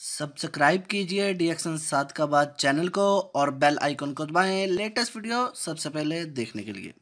Subscribe कीजिए डीएक्शन सात का बाद चैनल को और बेल आइकन को दबाएँ लेटेस्ट वीडियो सबसे पहले देखने के लिए।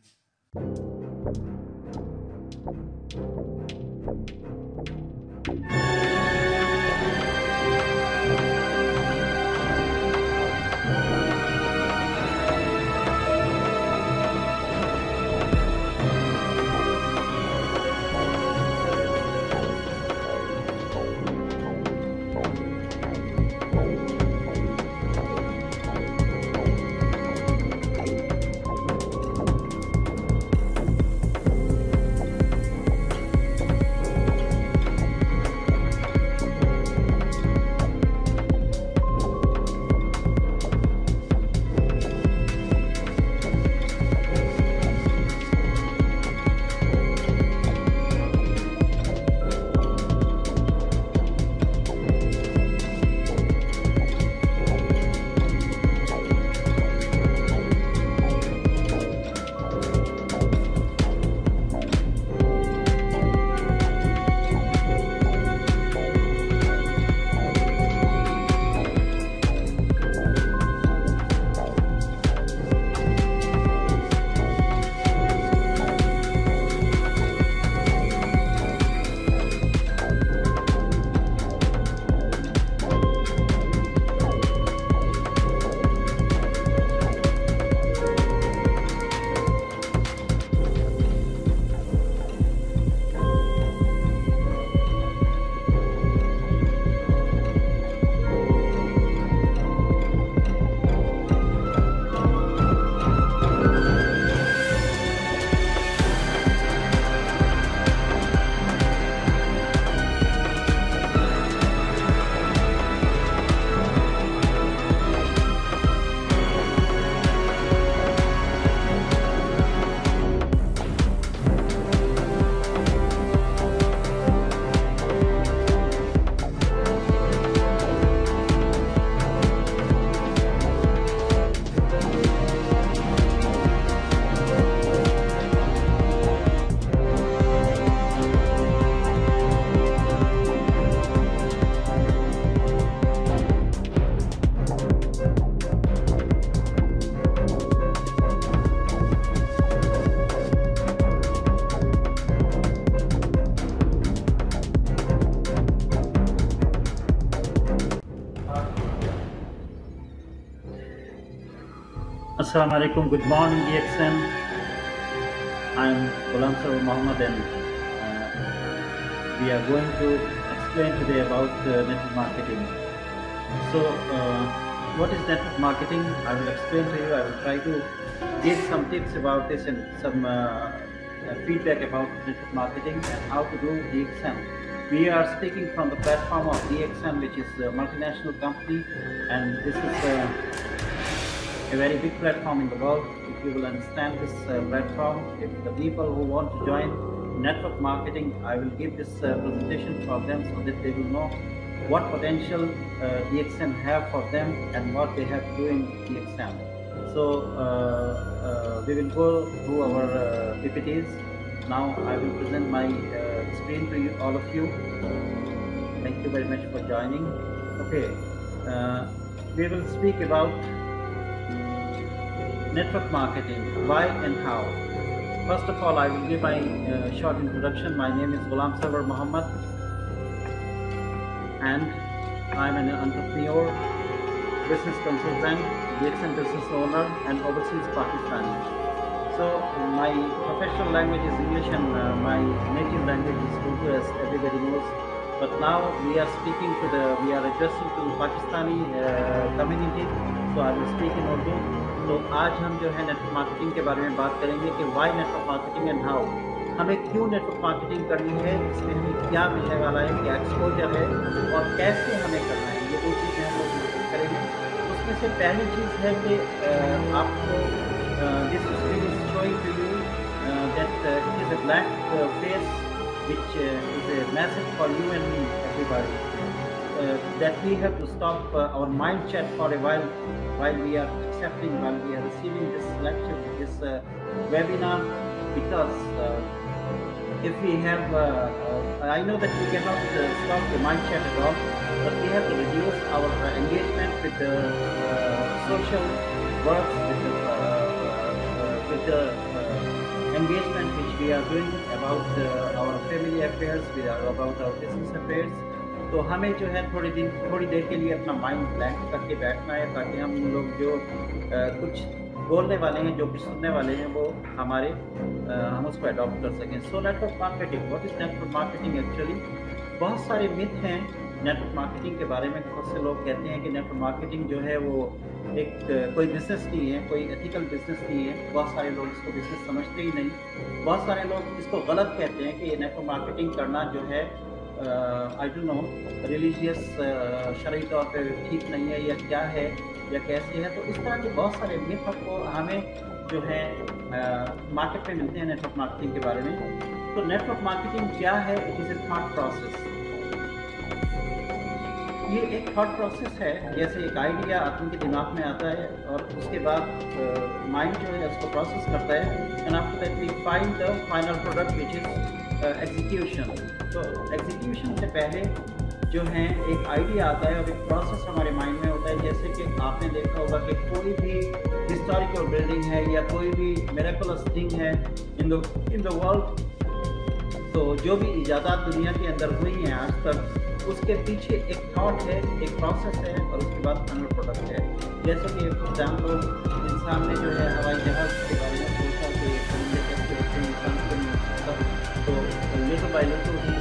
Assalamu alaikum. Good morning, DXN. I'm Ghulam Sarwar Mohammed, and uh, we are going to explain today about uh, network marketing. So, uh, what is network marketing? I will explain to you. I will try to give some tips about this and some uh, feedback about network marketing and how to do DXN. We are speaking from the platform of DXN, which is a multinational company, and this is uh, a very big platform in the world. If you will understand this uh, platform, if the people who want to join network marketing, I will give this uh, presentation for them so that they will know what potential uh, DXN have for them and what they have to do in DXN. So uh, uh, we will go through our uh, PPTs. Now I will present my screen to you, all of you. Thank you very much for joining. Okay, we will speak about network marketing, why and how. First of all, I will give my uh, short introduction. My name is Ghulam Sarwar Muhammad and I'm an entrepreneur, business consultant, DXN business owner and overseas Pakistani. So my professional language is English and uh, my native language is Urdu as everybody knows. But now we are speaking to the, we are addressing to the Pakistani uh, community. So I will speak in Urdu. तो आज हम जो है network marketing के बारे में बात करेंगे कि why network marketing and how हमें क्यों नेटवर्क मार्केटिंग करनी है? इसमें हमें क्या मिलने वाला है? क्या एक्सपोजर है? और कैसे हमें करना है? ये दो चीज़ें हम लोग करेंगे। उसमें से पहली चीज़ है कि आपको this screen is showing to you that it is a black face is a message for you and me, everybody, uh, that we have to stop uh, our mind chat for a while while we are accepting, while we are receiving this lecture, this uh, webinar, because uh, if we have, uh, uh, I know that we cannot uh, stop the mind chat at all, but we have to reduce our engagement with the uh, social work, with the, uh, with the uh, engagement which we are doing about uh, our family affairs, with our, about our business affairs. तो हमें जो है थोड़ी दिन थोड़ी देर के लिए अपना माइंड ब्लैंक करके बैठना है ताकि हम लोग जो आ, कुछ बोलने वाले हैं जो कुछ सुनने वाले हैं वो हमारे आ, हम उसको अडॉप्ट कर सकें। So network marketing what is network marketing actually बहुत सारे मिथ हैं नेटवर्क मार्केटिंग के बारे में। बहुत से लोग कहते हैं कि नेटवर्क मार्केटिंग जो है वो एक कोई बिज़नेस नहीं है कोई एथिकल बिज़नेस नहीं है। बहुत सारे लोग इसको बिज़नेस समझते ही नहीं। बहुत सारे लोग इसको गलत कहते हैं कि नेटवर्क मार्केटिंग करना जो है आई डोंट नो रिलीजियस शरई तौर पर ठीक नहीं है या क्या है या कैसे है तो इस तरह के बहुत सारे मिथ आपको हमें जो है मार्केट में मिलते हैं नेटवर्क मार्केटिंग के बारे में। तो नेटवर्क मार्केटिंग क्या है? It is a thought process ये एक थॉट प्रोसेस है, जैसे एक आइडिया आदमी के दिमाग में आता है और उसके बाद माइंड जो है उसको प्रोसेस करता है। And after that we find the final product which is execution तो एग्जीक्यूशन से पहले जो है, एक आइडिया आता है और एक प्रोसेस हमारे माइंड में होता है, जैसे कि आपने देखा होगा कि कोई भी हिस्टोरिकल बिल्डिंग है या कोई भी मेरेकुलस थिंग है in the in the world तो जो भी इजादात दुनिया के अंदर हुई हैं आज तक, उसके पीछे एक थॉट है, एक प्रोसेस है और उसके बाद फाइनल प्रोडक्ट है। जैसे कि एग्ज़ाम्पल इंसान ने जो है हवाई जहाज़ के बारे में तो लिटल बाई लिटल ही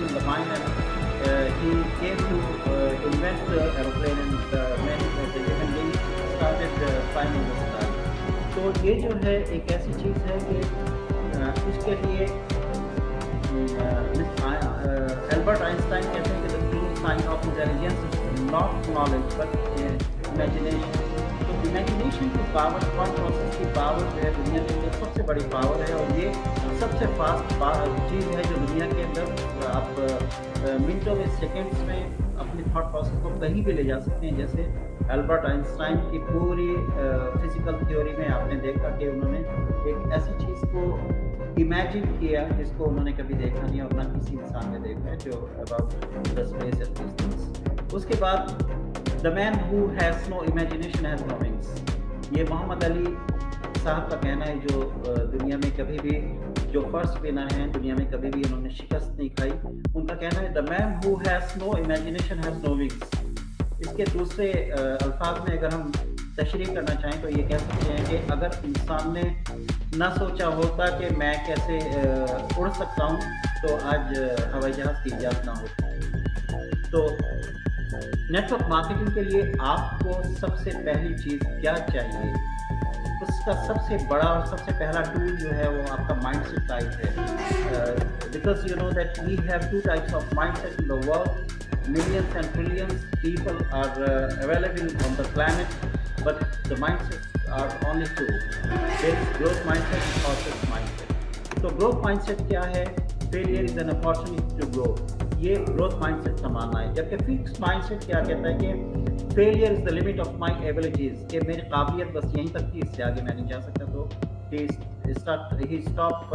in the and uh, he came to uh, invent the aeroplane and uh, many of the human beings started uh, flying the sky. तो ये जो है एक ऐसी चीज़ है कि uh, इसके लिए एल्बर्ट आइंस्टाइन कहते हैं कि the true sign of intelligence not knowledge but imagination तो इमेजिनेशन की पावर थॉट प्रोसेस की पावर जो है दुनिया के अंदर सबसे बड़ी पावर है और ये सबसे फास्ट पावर चीज़ है जो दुनिया के अंदर आप मिनटों में सेकेंड्स में अपने थॉट प्रोसेस को कहीं भी ले जा सकते हैं। जैसे अल्बर्ट आइंस्टाइन की पूरी फ़िज़िकल थ्योरी में आपने देखा कि उन्होंने एक ऐसी चीज़ को इमेजिन किया जिसको उन्होंने कभी देखा नहीं और ना किसी इंसान ने देखा है जो अबाउट द स्पेस एंड उसके बाद the man who has no imagination has no wings ये मोहम्मद अली साहब का कहना है जो दुनिया में कभी भी जो फ़र्स्ट विनर हैं, दुनिया में कभी भी उन्होंने शिकस्त नहीं खाई, उनका कहना है the man who has no imagination has no wings इसके दूसरे अल्फाज में अगर हम तशरी करना चाहें तो ये कह सकते हैं कि अगर इंसान ने ना सोचा होता कि मैं कैसे उड़ सकता हूँ तो आज हवाई जहाज़ की इजाज़ ना होती तो नेटवर्क मार्केटिंग के लिए आपको सबसे पहली चीज़ क्या चाहिए? उसका सबसे बड़ा और सबसे पहला टूल जो है वो आपका माइंड सेट टाइप है। Because you know that we have two types of mind set in the world millions and trillions people are available on the planet but the mind set are only two growth mind set process mind set तो growth mind set क्या है? Failure is an opportunity to growth ये growth mindset का मानना है। जबकि fix mindset क्या कहता है कि failure is the limit of my abilities कि मेरी काबिलियत बस यहीं तक थी, इससे आगे मैं नहीं जा सकता। तो stop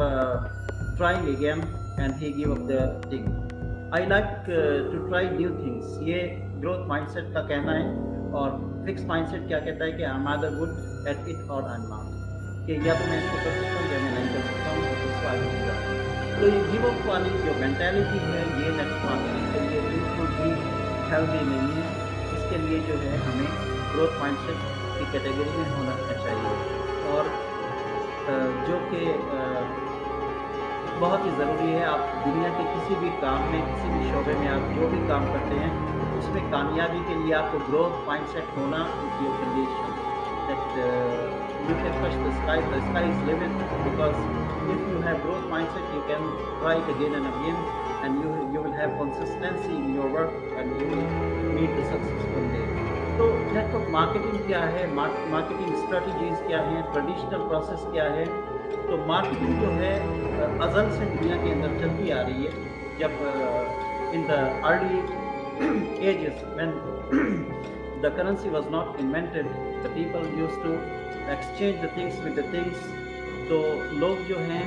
trying again and he give up the thing I like to try new things ये ग्रोथ माइंडसेट का कहना है और फिक्स माइंडसेट क्या कहता है कि I am either good at it or not कि या तो मैं इसको कर सकता हूँ या मैं नहीं कर सकता हूँ तो इसको आगे तो ये अप वाली जो मैंटेलिटी है, ये नेटवर्क के लिए बिल्कुल भी हेल्दी नहीं है। इसके लिए जो है, हमें ग्रोथ माइंडसेट की कैटेगरी में होना चाहिए। और जो कि बहुत ही ज़रूरी है, आप दुनिया के किसी भी काम में, किसी भी शोबे में आप जो भी काम करते हैं, उसमें कामयाबी के लिए आपको ग्रोथ माइंडसेट होना is your condition that you can touch the sky the sky is limit because if you have growth mindset, you can try it again and again, and you you will have consistency in your work, and you will meet the success one day. तो network marketing क्या है marketing strategies क्या हैं traditional process क्या है तो marketing जो है अजल से दुनिया के अंदर चलती आ रही है जब in the early ages when the currency was not invented the people used to exchange the things with the things तो लोग जो हैं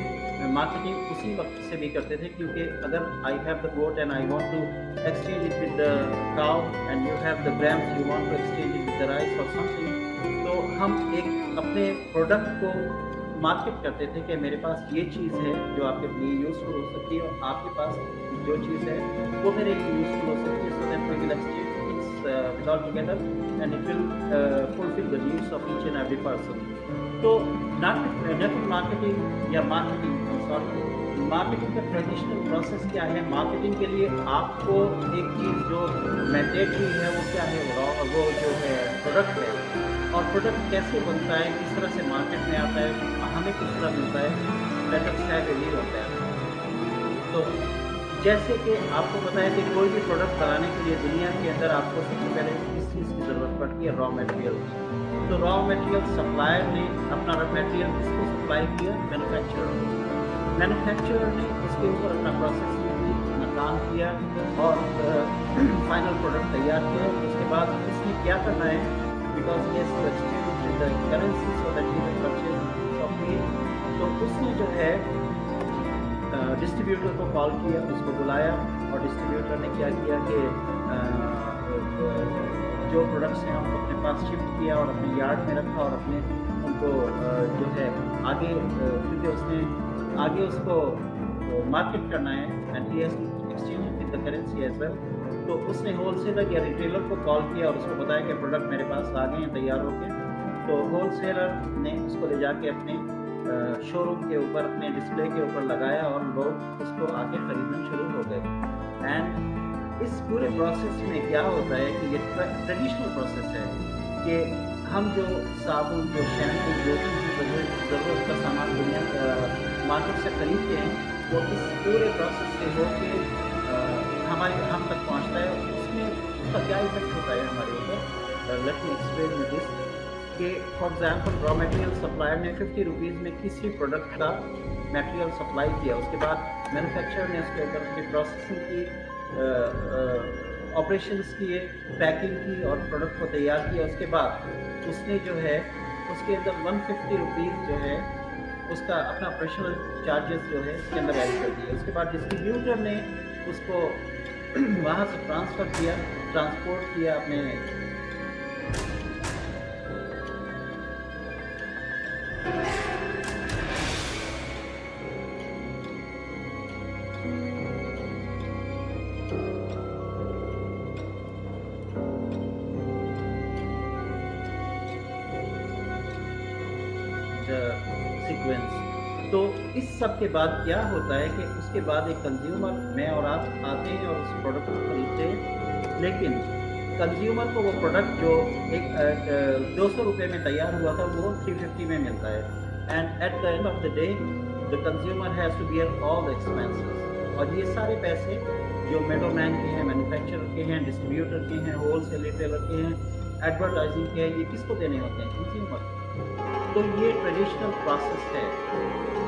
मार्केटिंग उसी वक्त से भी करते थे क्योंकि अगर I have the goat and I want to exchange it with the cow and you have the grams you want to exchange it with the rice और समथिंग तो हम एक अपने प्रोडक्ट को मार्केट करते थे कि मेरे पास ये चीज़ है जो आपके लिए यूज़फुल हो सकती है और आपके पास जो चीज़ है, वो मेरे लिए यूज़फुल हो सकती है। So that we will exchange things with all together and it will fulfil the needs of each and every person तो नेटवर्क मार्केटिंग या मार्केटिंग सॉरी मार्केटिंग का ट्रेडिशनल प्रोसेस क्या है? मार्केटिंग के लिए आपको एक चीज़ जो मैंडेटरी है, वो क्या है? वो जो है प्रोडक्ट है। और प्रोडक्ट कैसे बनता है? किस तरह से मार्केट में आता है? हमें किस तरह मिलता है? रिलीज़ होता है। तो जैसे कि आपको पता है कि कोई भी प्रोडक्ट बनाने के लिए दुनिया के अंदर आपको सबसे पहले किस चीज़ की ज़रूरत पड़ती है? रॉ मटेरियल की तो रॉ मटेरियल सप्लायर ने अपना रॉ मटेरियल किसको सप्लाई किया? मैन्युफैक्चरर मैन्युफैक्चरर ने इसके ऊपर अपना प्रोसेस काम किया और फाइनल प्रोडक्ट तैयार किया। उसके बाद इसने क्या करना है? बिकॉज़ ये करेंसी सो तो उसने जो है डिस्ट्रीब्यूटर को कॉल किया, उसको बुलाया और डिस्ट्रीब्यूटर ने क्या किया कि जो प्रोडक्ट्स हैं हम अपने पास शिफ्ट किया और अपने यार्ड में रखा और अपने उनको जो है, आगे क्योंकि उसने आगे उसको मार्केट करना है and he exchange with the currency as well तो उसने होलसेलर या रिटेलर को कॉल किया और उसको बताया कि प्रोडक्ट मेरे पास आ गए हैं, तैयार होके तो होलसेलर ने उसको ले जाके अपने शोरूम के ऊपर, अपने डिस्प्ले के ऊपर लगाया और लोग उसको आके ख़रीदना शुरू हो गए। एंड इस पूरे प्रोसेस में क्या होता है कि ये ट्रेडिशनल प्रोसेस है कि हम जो साबुन, जो शैम्पू जो भी ज़रूरत का सामान दुनिया मार्केट से खरीदते हैं, वो इस पूरे प्रोसेस से हो हमारे हम तक पहुँचता है। उसमें उसका क्या इफ़ेक्ट होता है हमारे ऊपर? Let me explain with this कि for example raw material supplier ने फिफ्टी रुपीज़ में किसी प्रोडक्ट का मटेरियल सप्लाई किया, उसके बाद मैन्युफैक्चरर ने उसके ऊपर अपनी प्रोसेसिंग की ऑपरेशंस किए पैकिंग की और प्रोडक्ट को तैयार किया, उसके बाद उसने जो है, उसके अंदर वन फिफ्टी रुपीज़ जो है, उसका अपना ऑपरेशनल चार्जेस जो है, उसके अंदर एड कर दिए। उसके बाद डिस्ट्रीब्यूटर ने उसको वहाँ से ट्रांसफ़र किया ट्रांसपोर्ट किया अपने सीक्वेंस तो इस सब के बाद क्या होता है कि उसके बाद एक कंज्यूमर मैं और आप आते हैं और उस प्रोडक्ट को खरीदते हैं। लेकिन कंज्यूमर को वो प्रोडक्ट जो एक दो सौ रुपये में तैयार हुआ था, वो थ्री फिफ्टी में मिलता है। And at the end of the day the consumer has to bear all the expenses और ये सारे पैसे जो मेडोमैन के हैं मैन्युफैक्चरर के हैं डिस्ट्रीब्यूटर के हैं होल सेल रिटेलर के हैं एडवर्टाइजिंग के हैं, ये किसको देने होते हैं? कंज्यूमर तो ये ट्रेडिशनल प्रोसेस है।